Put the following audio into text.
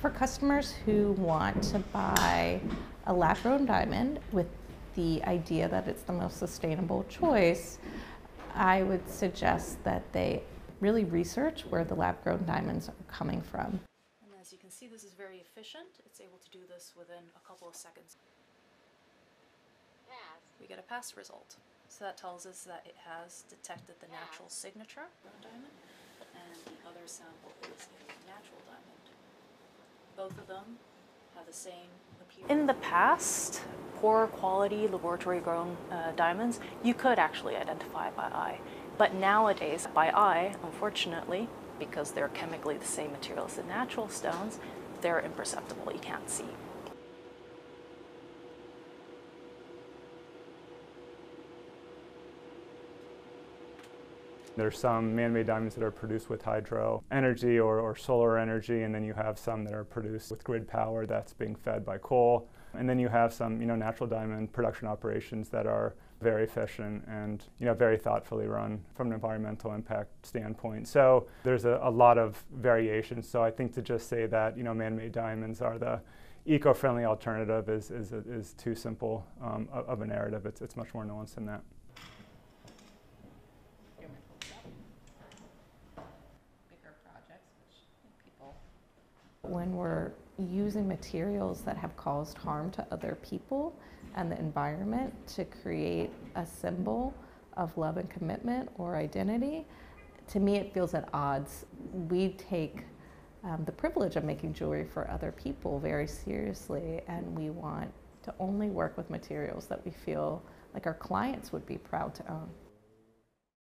For customers who want to buy a lab grown diamond with the idea that it's the most sustainable choice, I would suggest that they really research where the lab grown diamonds are coming from. And as you can see, this is very efficient. It's able to do this within a couple of seconds. We get a pass result. So that tells us that it has detected the natural signature of a diamond, and the other sample is a natural diamond. Both of them have the same appearance. In the past, poor quality laboratory grown uh, diamonds you could actually identify by eye. But nowadays, by eye, unfortunately, because they're chemically the same material as the natural stones, they're imperceptible. You can't see. There's some man-made diamonds that are produced with hydro energy or, or, solar energy, and then you have some that are produced with grid power that's being fed by coal. And then you have some, you know, natural diamond production operations that are very efficient and, you know, very thoughtfully run from an environmental impact standpoint. So there's a, a lot of variations. So I think to just say that, you know, man-made diamonds are the eco-friendly alternative is, is, is too simple um, of a narrative. It's, it's much more nuanced than that. When we're using materials that have caused harm to other people and the environment to create a symbol of love and commitment or identity, to me it feels at odds. We take um, the privilege of making jewelry for other people very seriously, and we want to only work with materials that we feel like our clients would be proud to own.